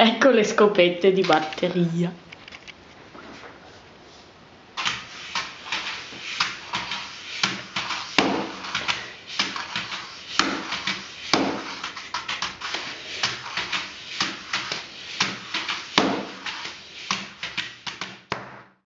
ecco le scopette di batteria.